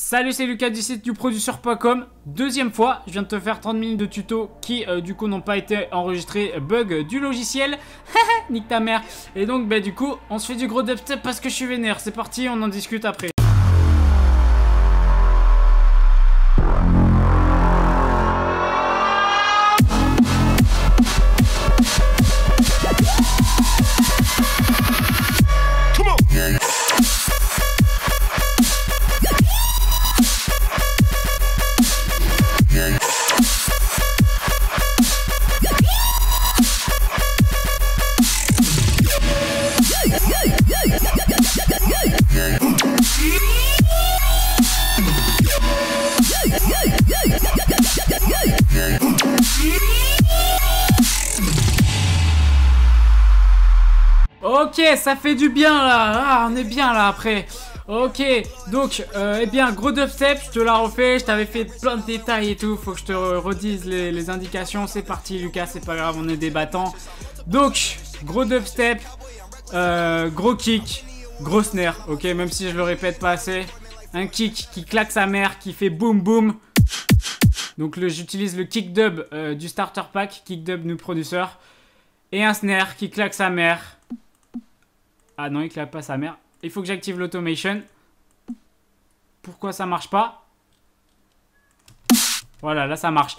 Salut, c'est Lucas du site du produceur.com. Deuxième fois, je viens de te faire 30 minutes de tuto qui, euh, du coup, n'ont pas été enregistrés. Bug du logiciel. Nique ta mère. Et donc, bah, du coup, on se fait du gros dubstep parce que je suis vénère. C'est parti, on en discute après. Ok, ça fait du bien là. Ah, on est bien là après. Ok, donc, euh, eh bien, gros dubstep, je te la refais, je t'avais fait plein de détails et tout, faut que je te redise les, indications, c'est parti Lucas, c'est pas grave, on est débattant. Donc, gros dubstep, euh, gros kick, gros snare, ok, même si je le répète pas assez. Un kick qui claque sa mère, qui fait boum boum. Donc j'utilise le kick dub euh, du starter pack, kick dub new producer. Et un snare qui claque sa mère. Ah non, il claque pas sa mère. Il faut que j'active l'automation. Pourquoi ça marche pas? Voilà, là ça marche.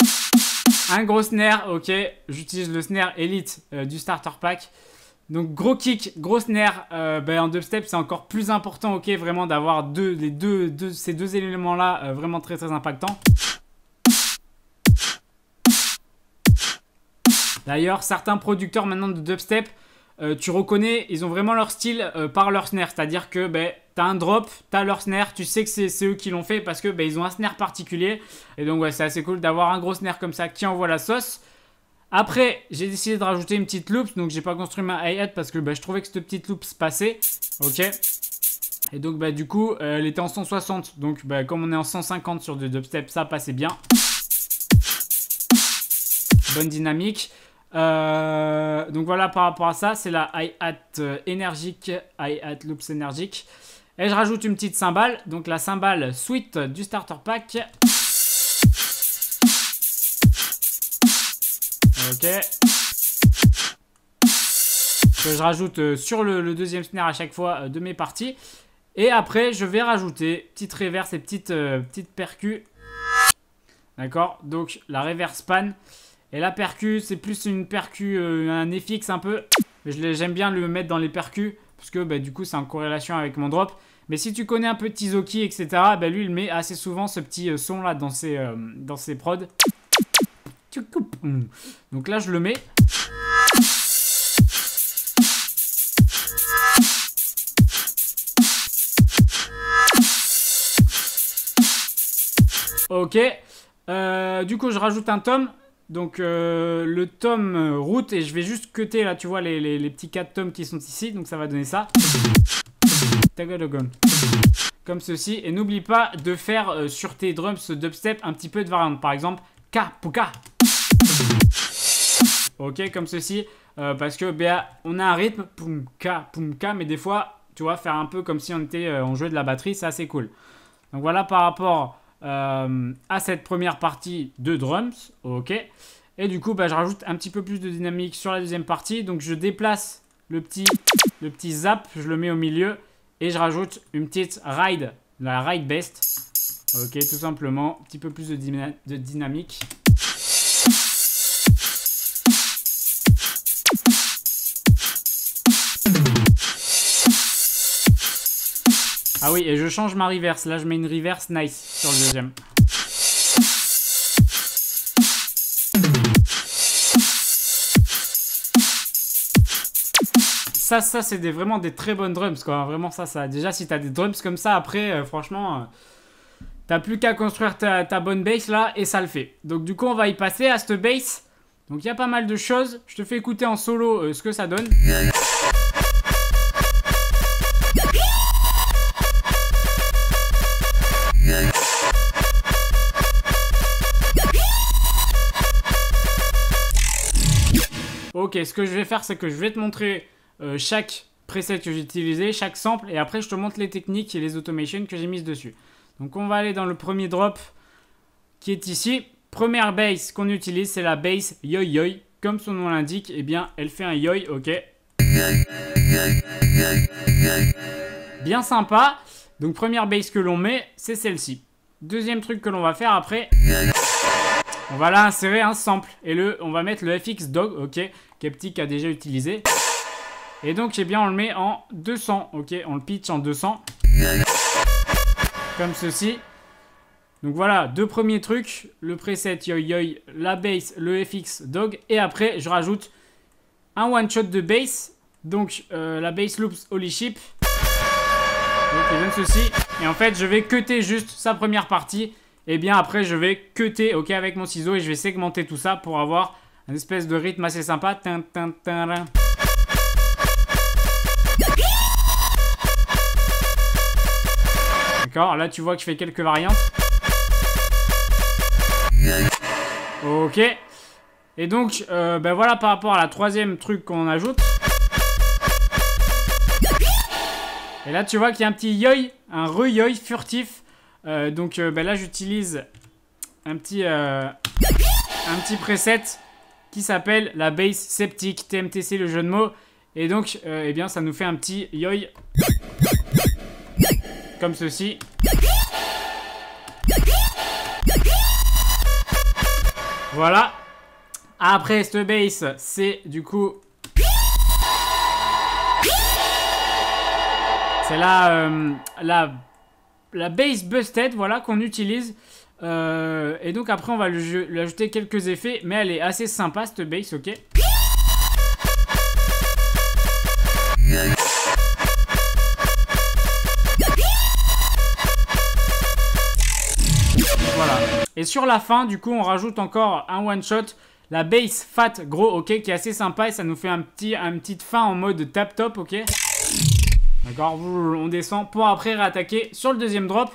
un gros snare, ok. J'utilise le snare Elite euh, du starter pack. Donc gros kick, gros snare, euh, ben, en dubstep c'est encore plus important, ok, vraiment d'avoir deux, ces deux éléments là euh, vraiment très très impactants. D'ailleurs, certains producteurs maintenant de dubstep euh, tu reconnais, ils ont vraiment leur style euh, par leur snare. C'est-à-dire que ben, tu as un drop, tu as leur snare, tu sais que c'est eux qui l'ont fait parce que ben, ils ont un snare particulier. Et donc ouais, c'est assez cool d'avoir un gros snare comme ça qui envoie la sauce. Après, j'ai décidé de rajouter une petite loop, donc j'ai pas construit ma hi-hat parce que ben, je trouvais que cette petite loop se passait. Ok Et donc bah, du coup, euh, elle était en 160, donc bah, comme on est en 150 sur du dubstep, ça passait bien. Bonne dynamique. Euh, donc voilà par rapport à ça, c'est la hi-hat euh, énergique, hi-hat loops énergique. Et je rajoute une petite cymbale, donc la cymbale suite du starter pack. Ok. Que je rajoute euh, sur le, deuxième snare à chaque fois de mes parties. Et après, je vais rajouter petite reverse et petite, petite percu. D'accord? Donc la reverse pan. Et la percu, c'est plus une percu, euh, un FX un peu. J'aime bien le mettre dans les percus, parce que bah, du coup, c'est en corrélation avec mon drop. Mais si tu connais un peu Tizoki, etc., bah, lui, il met assez souvent ce petit euh, son là dans ses, euh, dans ses prods. Donc là, je le mets. Ok. du coup, je rajoute un tome. Donc euh, le tome euh, route et je vais juste cuter là tu vois les, petits 4 tomes qui sont ici donc ça va donner ça. Comme ceci et n'oublie pas de faire euh, sur tes drums dubstep un petit peu de variante par exemple K Puka. Ok comme ceci parce que bah, on a un rythme poum Ka poum Ka mais des fois tu vois faire un peu comme si on était on jouait de la batterie c'est assez cool. Donc voilà par rapport euh, à cette première partie de drums. Ok. Et du coup, bah, je rajoute un petit peu plus de dynamique sur la deuxième partie. Donc je déplace le petit, le petit zap, je le mets au milieu. Et je rajoute une petite ride, la ride best. Ok, tout simplement, un petit peu plus de, de dynamique. Ah oui, et je change ma reverse. Là, je mets une reverse nice sur le deuxième. Ça, ça, c'est vraiment des très bonnes drums, quoi. Vraiment, ça, ça. Déjà, si t'as des drums comme ça, après, euh, franchement, euh, t'as plus qu'à construire ta, bonne bass, là, et ça le fait. Donc, du coup, on va y passer à cette bass. Donc, il y a pas mal de choses. Je te fais écouter en solo euh, ce que ça donne. Ok, ce que je vais faire, c'est que je vais te montrer euh, chaque preset que j'ai utilisé, chaque sample, et après je te montre les techniques et les automations que j'ai mises dessus. Donc on va aller dans le premier drop qui est ici. Première base qu'on utilise, c'est la base Yoi Yoi. Comme son nom l'indique, eh bien, elle fait un Yoi, ok? Bien sympa. Donc première base que l'on met, c'est celle-ci. Deuxième truc que l'on va faire après, on va là insérer un sample. Et le, on va mettre le FX Dog, ok, Keptic a déjà utilisé. Et donc, eh bien, on le met en 200, ok, on le pitch en 200. Comme ceci. Donc voilà, deux premiers trucs, le preset Yoi Yoi, la bass, le FX Dog. Et après, je rajoute un one shot de bass. Donc euh, la bass loops Holy Ship. Donc ceci. Et en fait, je vais cutter juste sa première partie. Et bien après, je vais cutter, ok, avec mon ciseau. Et je vais segmenter tout ça pour avoir un espèce de rythme assez sympa. D'accord, là tu vois que je fais quelques variantes. Ok. Et donc, euh, ben voilà par rapport à la troisième truc qu'on ajoute. Et là, tu vois qu'il y a un petit yoy, un re-yoy furtif. Euh, donc euh, ben là, j'utilise un petit, un petit preset qui s'appelle la base sceptique, TMTC le jeu de mots. Et donc, eh bien, ça nous fait un petit yoy comme ceci. Voilà. Après, cette base, c'est du coup... C'est euh, la, la base busted, voilà, qu'on utilise. Euh, et donc après, on va lui, ajouter quelques effets. Mais elle est assez sympa, cette base, ok? Et sur la fin, du coup, on rajoute encore un one-shot. La base fat gros, ok, qui est assez sympa et ça nous fait un petit, un petite fin en mode tap top, ok? D'accord, on descend pour après réattaquer sur le deuxième drop.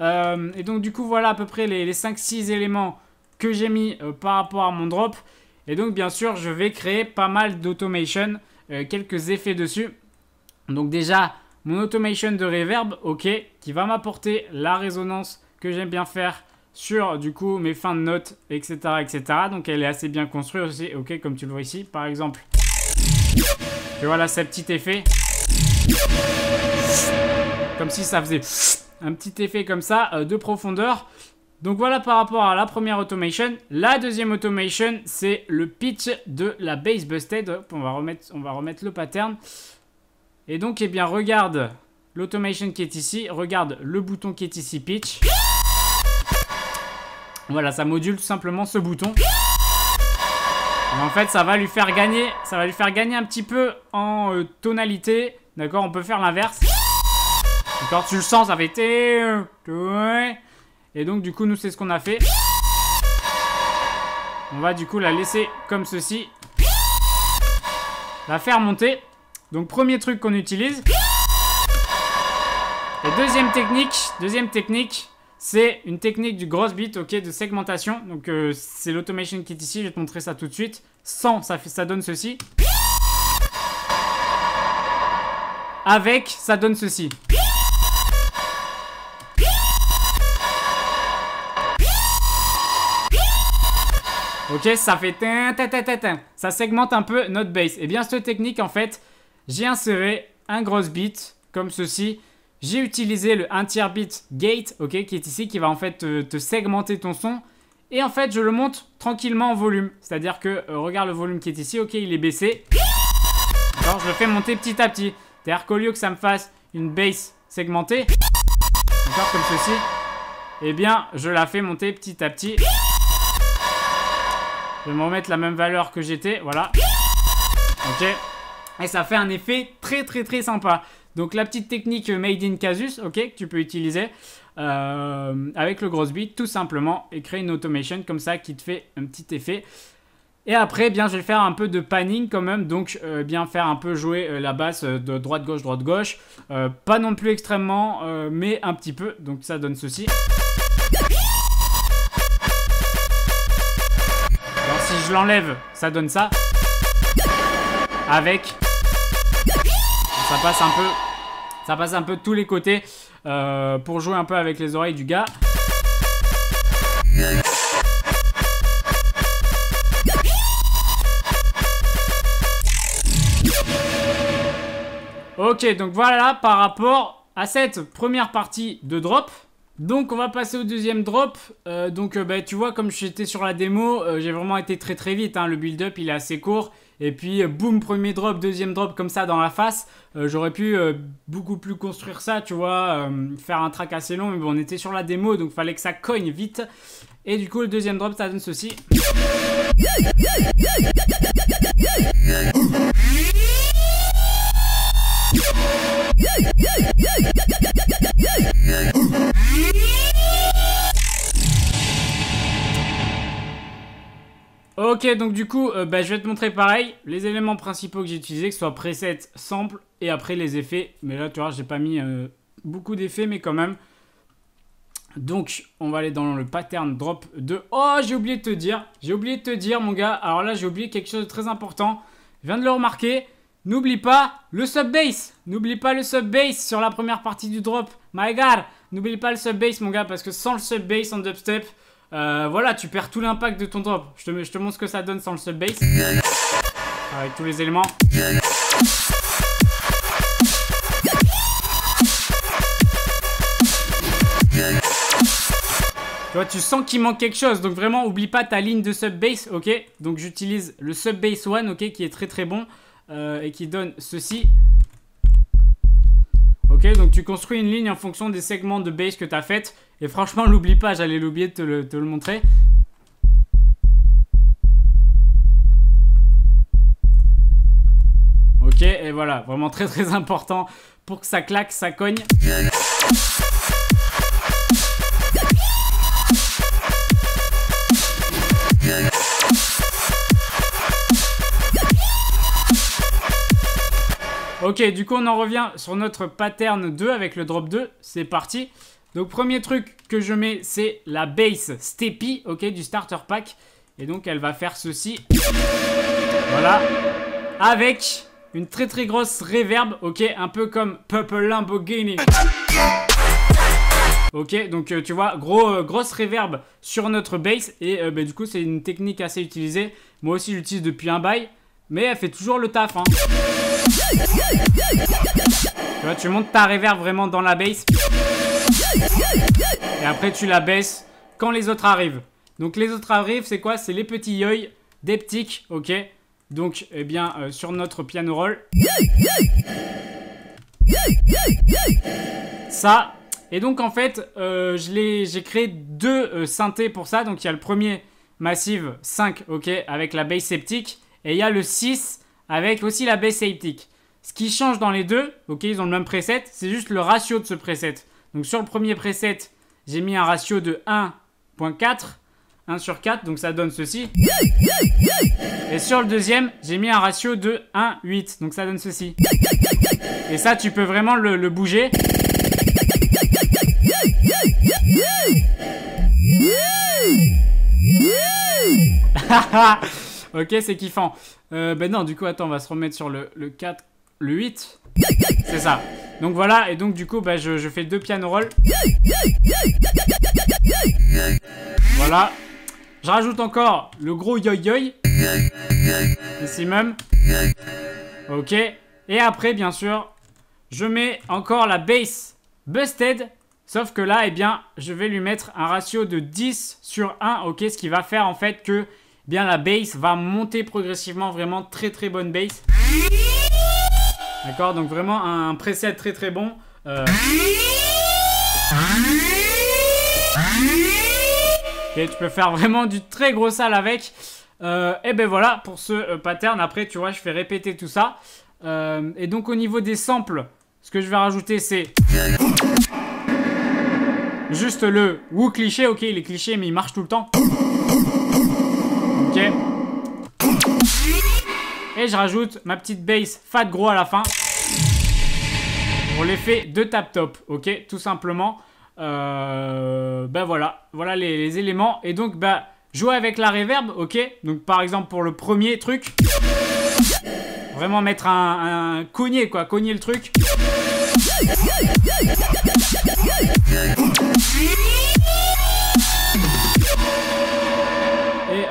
Euh, et donc du coup, voilà à peu près les, 5-6 éléments que j'ai mis euh, par rapport à mon drop. Et donc bien sûr, je vais créer pas mal d'automation, euh, quelques effets dessus. Donc déjà, mon automation de reverb, ok, qui va m'apporter la résonance que j'aime bien faire sur du coup mes fins de notes, etc., etc. Donc elle est assez bien construite aussi, ok, comme tu le vois ici. Par exemple, tu vois là, ce petit effet. Comme si ça faisait un petit effet comme ça euh, de profondeur. Donc voilà par rapport à la première automation. La deuxième automation, c'est le pitch de la base busted. on, va remettre, le pattern. Et donc, eh bien, regarde l'automation qui est ici. Regarde le bouton qui est ici, pitch. Voilà, ça module tout simplement ce bouton. en fait, ça va lui faire gagner, ça va lui faire gagner un petit peu en euh, tonalité. D'accord, on peut faire l'inverse. D'accord, tu le sens, ça fait... Et donc, du coup, nous, c'est ce qu'on a fait. On va, du coup, la laisser comme ceci. La faire monter. Donc, premier truc qu'on utilise. Et deuxième technique, deuxième technique, c'est une technique du gross bit, ok, de segmentation. Donc euh, c'est l'automation est ici, je vais te montrer ça tout de suite. Sans, ça, fait, ça donne ceci. Avec, ça donne ceci. Ok, ça fait Ça segmente un peu notre base. Et eh bien, cette technique, en fait, j'ai inséré un gross bit comme ceci j'ai utilisé le 1 tiers bit gate, ok, qui est ici, qui va en fait te, segmenter ton son. Et en fait, je le monte tranquillement en volume. C'est-à-dire que, euh, regarde le volume qui est ici, ok, il est baissé. Alors, je le fais monter petit à petit. C'est-à-dire qu'au lieu que ça me fasse une bass segmentée, d'accord, comme ceci, eh bien, je la fais monter petit à petit. Je vais me remettre la même valeur que j'étais, voilà. Ok. Et ça fait un effet très très très sympa. Donc la petite technique made in Casus, ok, que tu peux utiliser euh, avec le gross beat, tout simplement, et créer une automation comme ça qui te fait un petit effet. Et après, bien, je vais faire un peu de panning quand même, donc euh, bien faire un peu jouer euh, la basse de droite-gauche, droite-gauche. pas non plus extrêmement, mais un petit peu, donc ça donne ceci. Alors si je l'enlève, ça donne ça. Avec ça passe un peu, ça passe un peu de tous les côtés euh, pour jouer un peu avec les oreilles du gars. Ok, donc voilà par rapport à cette première partie de drop. Donc on va passer au deuxième drop. Euh, donc euh, bah, tu vois comme j'étais sur la démo, euh, j'ai vraiment été très très vite. Hein. Le build-up il est assez court. Et puis boum, premier drop, deuxième drop comme ça dans la face. J'aurais pu beaucoup plus construire ça, tu vois, faire un track assez long. Mais bon, on était sur la démo donc fallait que ça cogne vite. Et du coup le deuxième drop ça donne ceci. Ok, donc du coup, euh, bah, je vais te montrer pareil, les éléments principaux que j'ai utilisés, que ce soit preset, sample, et après les effets. Mais là, tu vois, j'ai pas mis euh, beaucoup d'effets, mais quand même. Donc, on va aller dans le pattern drop de... Oh, j'ai oublié de te dire, j'ai oublié de te dire, mon gars. Alors là, j'ai oublié quelque chose de très important. Je viens de le remarquer. N'oublie pas le sub bass. N'oublie pas le sub bass sur la première partie du drop. My God, n'oublie pas le sub bass, mon gars, parce que sans le sub bass en dubstep, euh, voilà, tu perds tout l'impact de ton drop. Je te, montre ce que ça donne sans le sub bass. Avec tous les éléments. Tu vois, tu sens qu'il manque quelque chose. Donc vraiment, oublie pas ta ligne de sub bass, ok? Donc j'utilise le sub bass one, ok, qui est très très bon. Euh, et qui donne ceci. Ok, donc tu construis une ligne en fonction des segments de bass que tu as fait. Et franchement, l'oublie pas, j'allais l'oublier de te le, te le montrer. Ok, et voilà, vraiment très très important pour que ça claque, ça cogne. Ok, du coup, on en revient sur notre pattern 2 avec le drop 2. C'est parti. Donc, premier truc que je mets, c'est la base Steppy, ok, du starter pack. Et donc, elle va faire ceci. Voilà. Avec une très très grosse reverb, ok, un peu comme Purple Lamborghini. Ok, donc euh, tu vois, euh, grosse reverb sur notre bass. Et euh, bah, du coup, c'est une technique assez utilisée. Moi aussi, j'utilise depuis un bail. Mais elle fait toujours le taf. Hein. Tu vois, tu montes ta reverb vraiment dans la bass. Et après, tu la baisses quand les autres arrivent. Donc, les autres arrivent, c'est quoi? C'est les petits yoy d'Eptic, ok? Donc, eh bien, euh, sur notre piano roll. Ça. Et donc, en fait, euh, j'ai créé deux euh, synthés pour ça. Donc, il y a le premier Massive 5, ok, avec la bass septique. Et il y a le 6 avec aussi la bass septique. Ce qui change dans les deux, ok, ils ont le même preset, c'est juste le ratio de ce preset. Donc sur le premier preset, j'ai mis un ratio de 1.4, 1 sur 4, donc ça donne ceci. Et sur le deuxième, j'ai mis un ratio de 1.8, donc ça donne ceci. Et ça, tu peux vraiment le, le bouger. ok, c'est kiffant. Euh, ben non, du coup, attends, on va se remettre sur le, le 4. Le 8 C'est ça. Donc voilà, et donc du coup, bah, je, fais deux piano rolls. Voilà. Je rajoute encore le gros yoy yoy. Ici même. Ok. Et après, bien sûr, je mets encore la bass busted. Sauf que là, eh bien, je vais lui mettre un ratio de 10 sur 1. Ok, ce qui va faire en fait que bien la bass va monter progressivement. Vraiment très très bonne bass. D'accord Donc vraiment un preset très très bon. Euh... Et tu peux faire vraiment du très gros sale avec. Euh, et ben voilà pour ce euh, pattern. Après, tu vois, je fais répéter tout ça. Et donc au niveau des samples, ce que je vais rajouter, c'est juste le woo cliché. Ok, il est cliché, mais il marche tout le temps. Et je rajoute ma petite bass fat gros à la fin. Pour l'effet de tap top, ok Tout simplement. Euh, ben voilà, voilà les, éléments. Et donc, bah, jouer avec la reverb, ok Donc par exemple pour le premier truc. Vraiment mettre un, un cogner, quoi. Cogner le truc.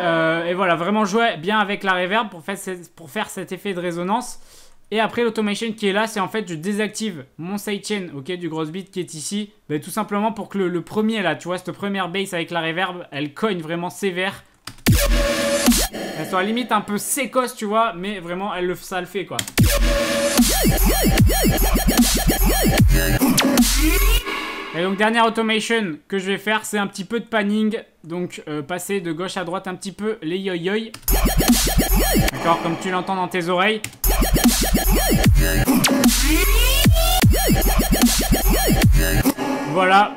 Euh, et, voilà, vraiment jouer bien avec la reverb pour faire, pour faire cet effet de résonance. Et après, l'automation qui est là, c'est en fait, je désactive mon sidechain, ok, du gross beat qui est ici. Tout simplement pour que le, premier, là, tu vois, cette première bass avec la reverb, elle cogne vraiment sévère. Elle soit limite un peu sécosse, tu vois, mais vraiment, elle le, ça le fait, quoi. Et donc dernière automation que je vais faire, c'est un petit peu de panning. Donc euh, passer de gauche à droite un petit peu les yo-yo. D'accord, comme tu l'entends dans tes oreilles. Voilà,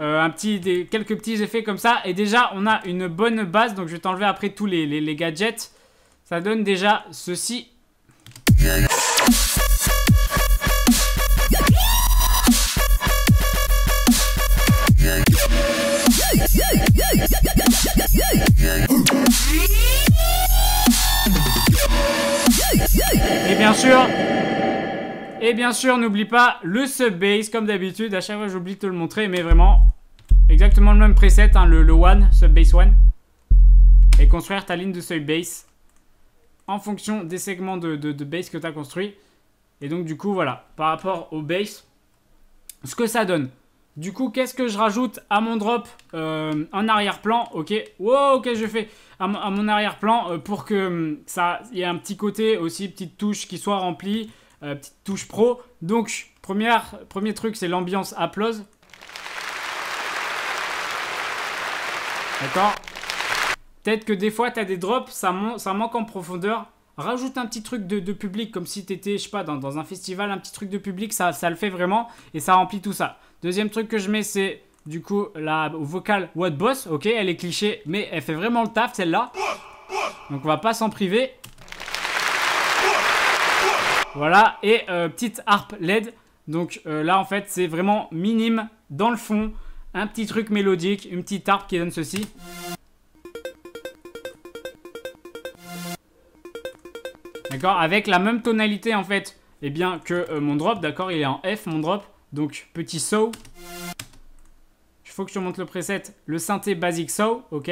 euh, un petit, quelques petits effets comme ça. Et déjà, on a une bonne base. Donc, je vais t'enlever après tous les gadgets. Ça donne déjà ceci. Et bien sûr, n'oublie pas le sub bass comme d'habitude. À chaque fois, j'oublie de te le montrer, mais vraiment exactement le même preset, hein, le, one, sub bass one. Et construire ta ligne de sub bass en fonction des segments de, de, bass que tu as construit. Et donc, du coup, voilà, par rapport au bass, ce que ça donne. Du coup, qu'est-ce que je rajoute à mon drop euh, en arrière-plan? Ok, wow, que je fais à, mon arrière-plan euh, pour que hum, ça, y ait un petit côté aussi, petite touche qui soit remplie, euh, petite touche pro. Donc, première, premier truc, c'est l'ambiance applause. D'accord Peut-être que des fois, tu as des drops, ça, ça manque en profondeur. Rajoute un petit truc de, public, comme si tu étais, je sais pas, dans, un festival, un petit truc de public, ça, ça le fait vraiment et ça remplit tout ça. Deuxième truc que je mets, c'est du coup la vocale What Boss. Ok, elle est cliché, mais elle fait vraiment le taf celle-là. Donc on va pas s'en priver. Voilà, et euh, petite harpe LED. Donc euh, là en fait c'est vraiment minime dans le fond. Un petit truc mélodique, une petite harpe qui donne ceci. D'accord Avec la même tonalité en fait, et eh bien que euh, mon drop, d'accord Il est en F mon drop. Donc petit saw. Il faut que je te montre le preset. Le synthé basic saw, ok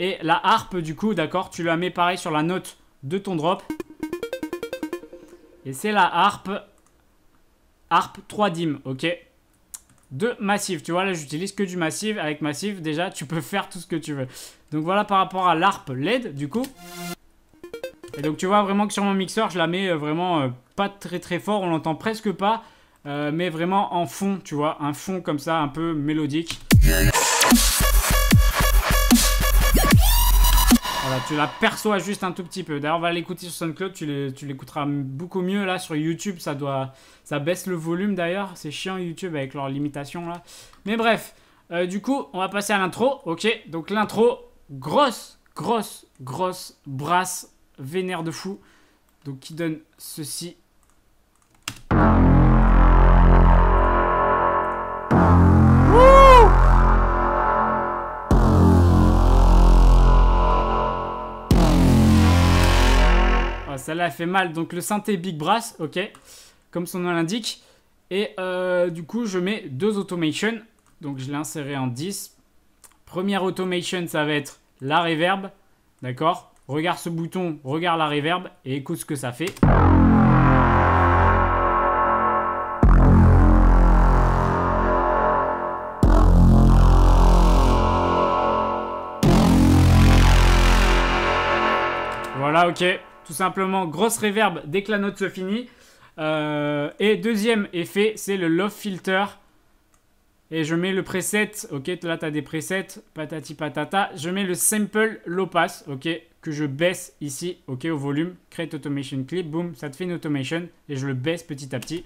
Et la harpe du coup, d'accord Tu la mets pareil sur la note de ton drop. Et c'est la harpe harpe 3 dim, ok de massif. Tu vois, là, j'utilise que du massif. Avec massif, déjà, tu peux faire tout ce que tu veux. Donc voilà par rapport à l'harpe LED, du coup. Et donc tu vois vraiment que sur mon mixeur, je la mets euh, vraiment euh, pas très très fort, on l'entend presque pas, euh, mais vraiment en fond, tu vois, un fond comme ça, un peu mélodique. Voilà, tu la perçois juste un tout petit peu. D'ailleurs, on va l'écouter sur SoundCloud, tu l'écouteras beaucoup mieux là sur YouTube. Ça doit, ça baisse le volume d'ailleurs. C'est chiant YouTube avec leurs limitations là. Mais bref, du coup, on va passer à l'intro. Ok, donc l'intro, grosse, grosse, grosse brasse vénère de fou. Donc qui donne ceci. Celle-là fait mal. Donc le synthé Big Brass, ok. Comme son nom l'indique. Et euh, du coup, je mets deux automations. Donc je l'ai inséré en 10. Première automation, ça va être la reverb. D'accord Regarde ce bouton, regarde la reverb et écoute ce que ça fait. Voilà, ok. Tout simplement, grosse reverb dès que la note se finit. Euh, et deuxième effet, c'est le Love Filter. Et je mets le preset, ok, là tu as des presets, patati patata. Je mets le sample low pass, ok, que je baisse ici, ok, au volume. Create automation clip, boom, ça te fait une automation. Et je le baisse petit à petit.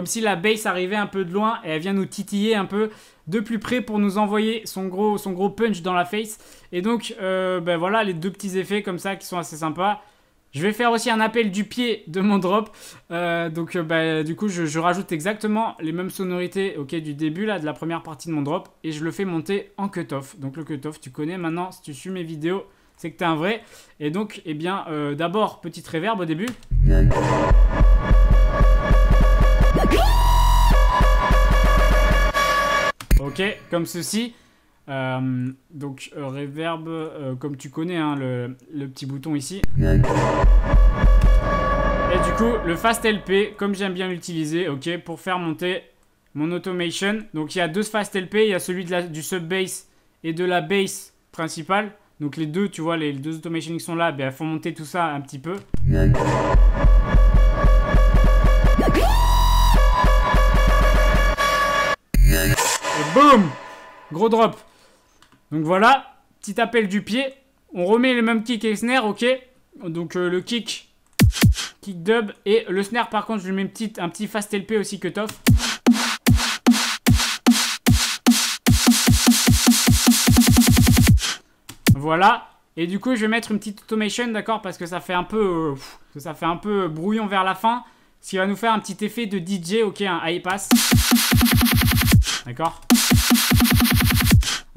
Comme si la bass arrivait un peu de loin et elle vient nous titiller un peu de plus près pour nous envoyer son gros, son gros punch dans la face. Et donc, euh, ben voilà, les deux petits effets comme ça qui sont assez sympas. Je vais faire aussi un appel du pied de mon drop. Euh, donc euh, bah, du coup je, rajoute exactement les mêmes sonorités du début là, de la première partie de mon drop. Et je le fais monter en cutoff. Donc le cutoff tu connais maintenant, si tu suis mes vidéos, c'est que t'es un vrai. Et donc, eh bien, d'abord, petite reverb au début. Ok, comme ceci. Euh, donc euh, reverb, euh, comme tu connais, hein, le, petit bouton ici. Et du coup, le fast LP, comme j'aime bien l'utiliser, ok, pour faire monter mon automation. Donc il y a deux fast LP, il y a celui du sub bass et de la bass principale. Donc les deux, tu vois, les, deux automations qui sont là, ben, elles font monter tout ça un petit peu. Gros drop. Donc voilà, petit appel du pied. On remet les mêmes kick et snare, ok Donc euh, le kick, kick dub. Et le snare, par contre, je lui mets un petit fast LP aussi cut off. Voilà. Et du coup, je vais mettre une petite automation, d'accord Parce que ça fait un peu euh, ça fait un peu brouillon vers la fin. Ce qui va nous faire un petit effet de DJ, ok, un high pass. D'accord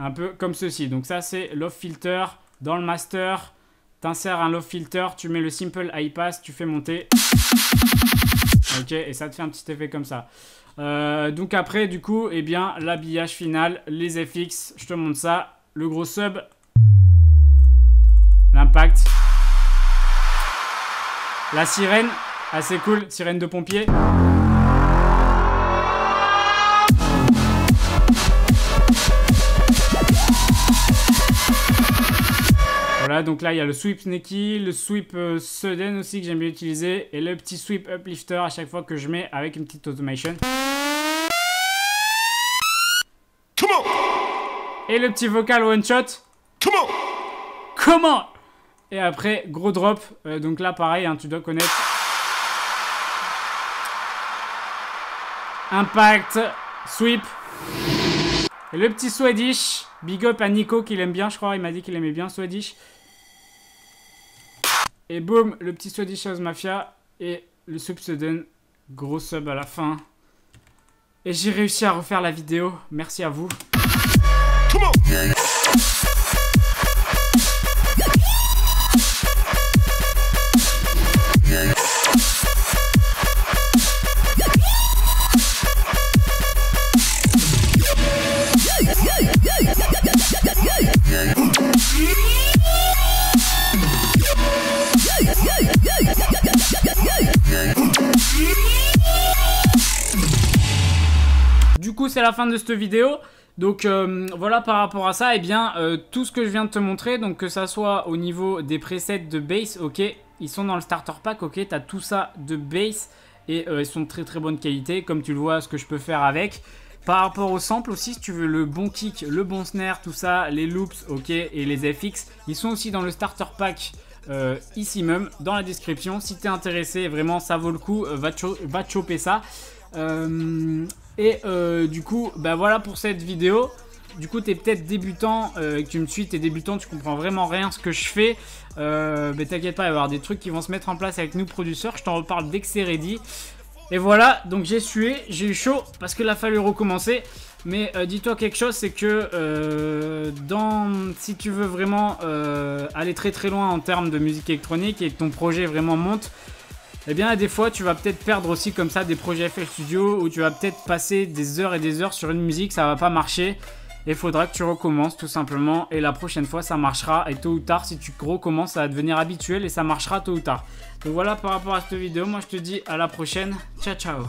Un peu comme ceci. Donc ça, c'est l'off filter dans le master. T'insères un low filter, tu mets le simple high pass, tu fais monter. Ok, et ça te fait un petit effet comme ça. Euh, donc après, du coup, eh bien, l'habillage final, les FX, je te montre ça. Le gros sub, l'impact. La sirène, assez cool, sirène de pompier. Voilà, donc là, il y a le sweep sneaky, le sweep euh, sudden aussi que j'aime bien utiliser, et le petit sweep uplifter à chaque fois que je mets avec une petite automation. Et le petit vocal one shot. Comment Et après, gros drop. Euh, donc là, pareil, hein, tu dois connaître. Impact, sweep. Et le petit Swedish. Big up à Nico qui l'aime bien, je crois. Il m'a dit qu'il aimait bien Swedish. Et boum, le petit Swedish House Mafia. Et le sub sudden. Gros sub à la fin. Et j'ai réussi à refaire la vidéo. Merci à vous. C'est la fin de cette vidéo. Donc euh, voilà par rapport à ça, et eh bien euh, tout ce que je viens de te montrer, donc que ça soit au niveau des presets de bass, ok, ils sont dans le starter pack, ok, tu as tout ça de bass et euh, ils sont de très très bonne qualité, comme tu le vois ce que je peux faire avec. Par rapport au sample aussi, si tu veux le bon kick, le bon snare, tout ça, les loops, ok, et les FX, ils sont aussi dans le starter pack ici même, dans la description. Si tu es intéressé, vraiment ça vaut le coup, va, va te choper ça. Et euh, du coup, bah voilà pour cette vidéo. Du coup, tu es peut-être débutant, euh, que tu me suis, tu es débutant, tu comprends vraiment rien ce que je fais. Euh, mais t'inquiète pas, il va y avoir des trucs qui vont se mettre en place avec nous producteurs. Je t'en reparle dès que c'est ready. Et voilà, donc j'ai sué, j'ai eu chaud parce qu'il a fallu recommencer. Mais euh, dis-toi quelque chose, c'est que dans, si tu veux vraiment aller très très loin en termes de musique électronique et que ton projet vraiment monte, eh bien des fois tu vas peut-être perdre aussi comme ça des projets FL Studio où tu vas peut-être passer des heures et des heures sur une musique, ça va pas marcher. Et il faudra que tu recommences tout simplement. Et la prochaine fois ça marchera. Et tôt ou tard si tu recommences ça va devenir habituel et ça marchera tôt ou tard. Donc voilà par rapport à cette vidéo, moi je te dis à la prochaine, ciao ciao